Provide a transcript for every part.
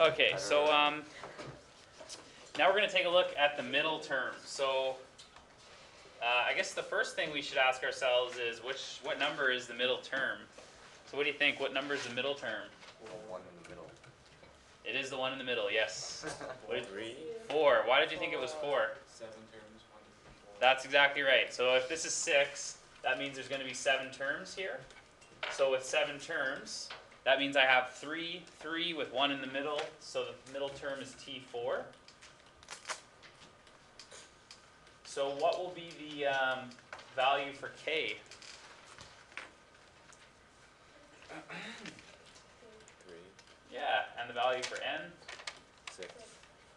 Okay, so um, now we're gonna take a look at the middle term. So uh, I guess the first thing we should ask ourselves is which what number is the middle term? So what do you think? What number is the middle term? One in the middle. It is the one in the middle. Yes. What did- Three. four. Why did you think it was four? Seven terms, one four. That's exactly right. So if this is six, that means there's going to be seven terms here. So with seven terms, that means I have 3, 3 with 1 in the middle, so the middle term is T4. So what will be the um, value for K? Three. Yeah, and the value for N? Six.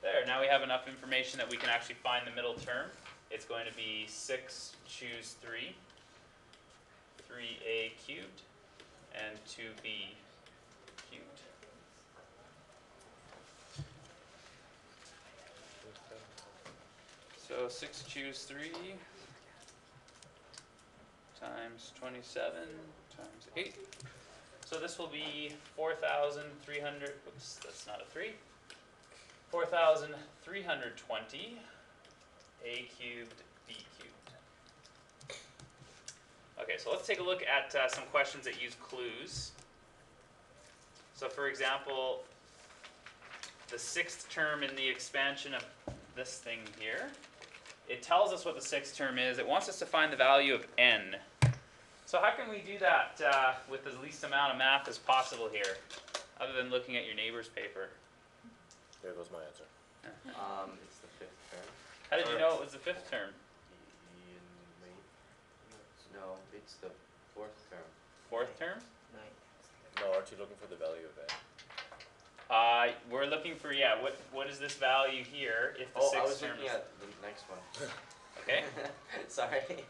There, now we have enough information that we can actually find the middle term. It's going to be 6 choose 3, 3a cubed, and 2b So six, choose three, times twenty-seven, times eight. So this will be four thousand three hundred, oops, that's not a three. Four thousand three hundred twenty, a cubed, b cubed. Okay, so let's take a look at uh, some questions that use clues. So for example, the sixth term in the expansion of this thing here, it tells us what the sixth term is. It wants us to find the value of n. So how can we do that uh, with the least amount of math as possible here, other than looking at your neighbor's paper? There goes my answer. Um, it's the fifth term. How did you know it was the fifth term? No, it's the fourth term. Fourth term? No, aren't you looking for the value of n? Uh, we're looking for, yeah, what, what is this value here if the Oh, I was sixth term looking is, at the next one. okay? Sorry.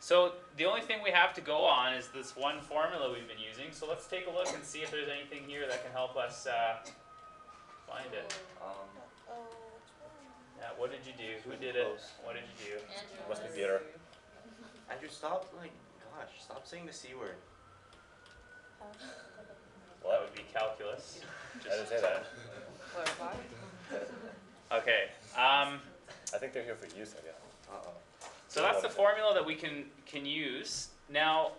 So the only thing we have to go on is this one formula we've been using, so let's take a look and see if there's anything here that can help us, uh, find it. Um, Yeah, what did you do? Who did it? What did you do? Must be theater. Andrew, stop, like, gosh, stop saying the C word. Well, that would be calculus. I didn't say that. Okay, um, I think they're here for use, I guess. Uh-oh. so that's the formula that we can, can use. Now,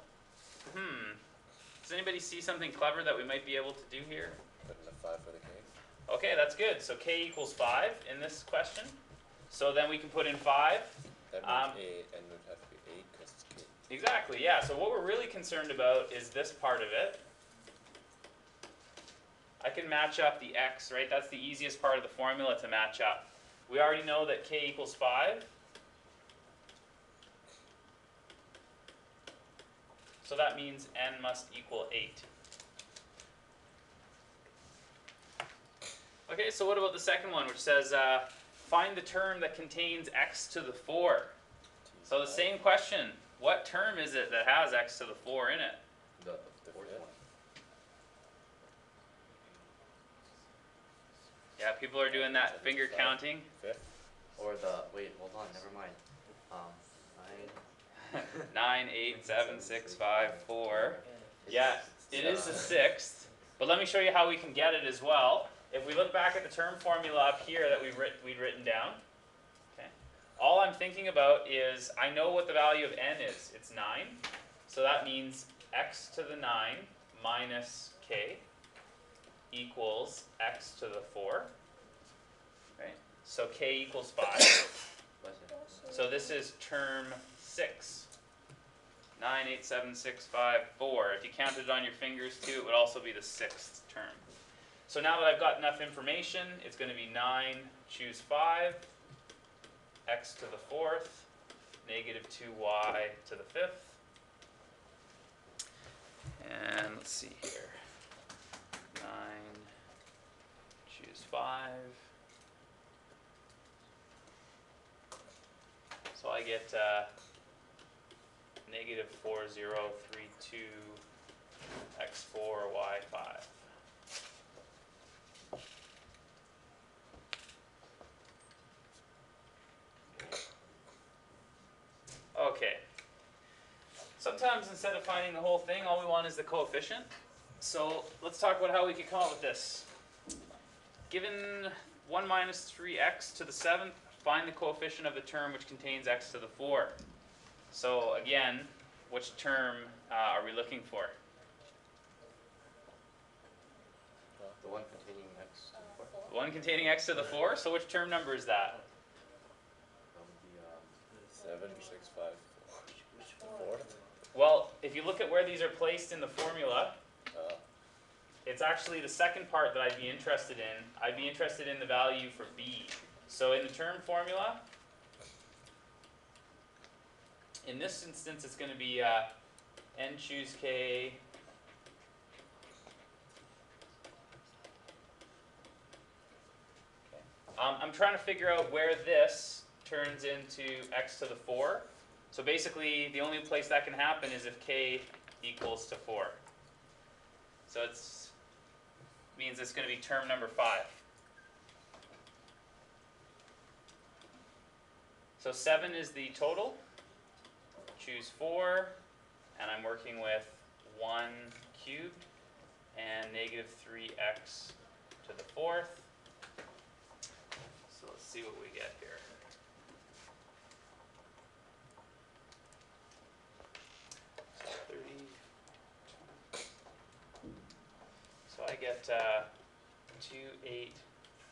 hmm, does anybody see something clever that we might be able to do here? Put in a five for the K. Okay, that's good. So k equals five in this question. So then we can put in five. That Um, means eight, and would have to be eight because it's K. Exactly, yeah. So what we're really concerned about is this part of it. I can match up the x, right? That's the easiest part of the formula to match up. We already know that k equals five. So that means n must equal eight. Okay, so what about the second one, which says, uh, find the term that contains x to the four? So the same question, what term is it that has x to the four in it? The, The fourth fifth. one. Yeah, people are doing that finger counting. Fifth. Or the, wait, hold on, never mind. Um, nine. Nine, eight, seven, six, five, four. Yeah, it is the sixth, but let me show you how we can get it as well. If we look back at the term formula up here that we've writ- we'd written down, okay? All I'm thinking about is, I know what the value of n is, it's nine. So that means x to the nine minus k equals x to the four. Right, so k equals five. So this is term six. Nine, eight, seven, six, five, four. If you counted it on your fingers too, it would also be the sixth term. So now that I've got enough information, it's gonna be nine, choose five, x to the fourth, negative two y to the fifth. And let's see here. Nine, choose five. So I get uh, negative four zero three two x four y five. Okay. Sometimes instead of finding the whole thing, all we want is the coefficient. So let's talk about how we could come up with this. Given one minus three x to the seventh, find the coefficient of the term which contains x to the four. So again, which term uh, are we looking for? The one containing X to the fourth. The one containing x to the four, so which term number is that? That would be, um, Seven, six, five, four. The fourth? Well, if you look at where these are placed in the formula, Uh, it's actually the second part that I'd be interested in. I'd be interested in the value for b. So in the term formula, in this instance, it's gonna be, uh, n choose k Um, I'm trying to figure out where this turns into x to the four. So basically, the only place that can happen is if k equals to four. So it's, means it's gonna be term number five. So seven is the total, choose four, and I'm working with one cubed and negative three x to the fourth. So let's see what we get here. So thirty, so I get uh, two eight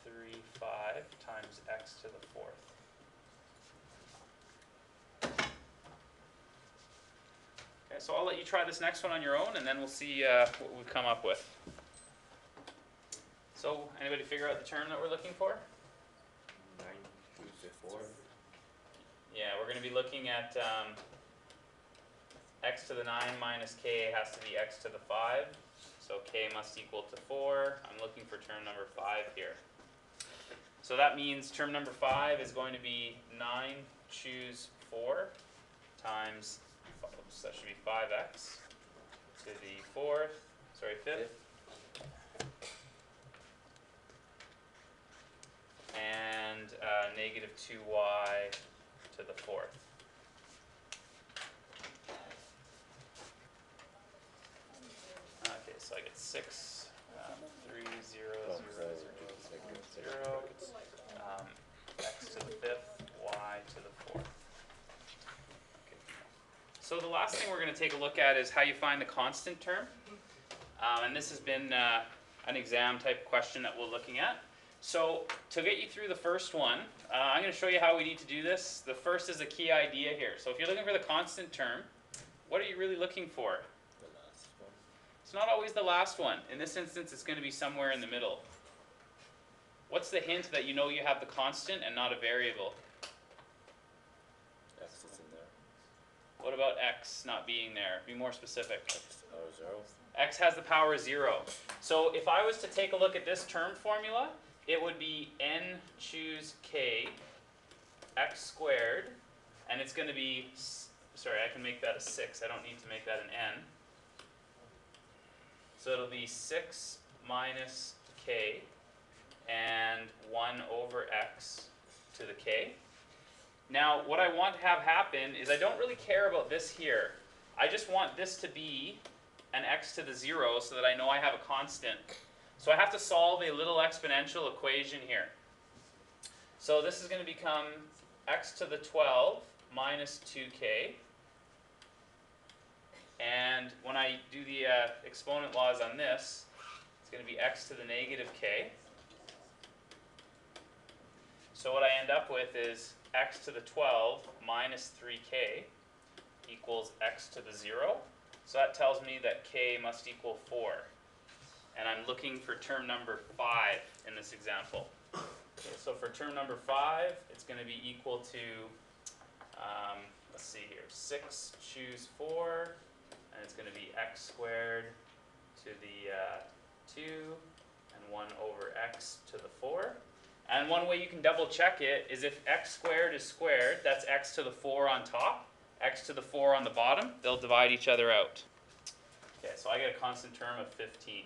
three five times x to the fourth. Okay, so I'll let you try this next one on your own, and then we'll see uh, what we come up with. So, anybody figure out the term that we're looking for? nine choose four. Yeah, we're gonna be looking at um, x to the nine minus k has to be x to the five, so k must equal to 4. I'm looking for term number 5 here. So that means term number 5 is going to be 9 choose 4 times, oops, that should be 5x to the 4th, sorry, 5th. And uh, negative 2y to the 4th. So I get six, um, three, zero, oh, zero, zero, it's negative six. zero, um, x to the fifth, y to the fourth. Okay. So the last thing we're gonna take a look at is how you find the constant term. Um, and this has been, uh, an exam type question that we're looking at. So to get you through the first one, uh, I'm gonna show you how we need to do this. The first is a key idea here. So if you're looking for the constant term, what are you really looking for? The last one. It's not always the last one. In this instance, it's gonna be somewhere in the middle. What's the hint that you know you have the constant and not a variable? X is in there. What about x not being there? Be more specific. X, oh, zero. x has the power zero. So if I was to take a look at this term formula, it would be n choose k x squared, and it's gonna be, sorry, I can make that a six, I don't need to make that an n. So it'll be six minus k and one over x to the k. Now, what I want to have happen is I don't really care about this here. I just want this to be an x to the zero so that I know I have a constant. So I have to solve a little exponential equation here. So this is going to become x to the 12 minus 2k. And when I do the uh, exponent laws on this, it's going to be x to the negative k. So what I end up with is x to the 12 minus 3k equals x to the 0. So that tells me that k must equal 4. And I'm looking for term number 5 in this example. Okay, so for term number 5, it's going to be equal to, um, let's see here, 6 choose 4, and it's going to be x squared to the uh, 2, and 1 over x to the 4. And one way you can double check it is if x squared is squared, that's x to the 4 on top, x to the 4 on the bottom, they'll divide each other out. Okay, so I get a constant term of 15.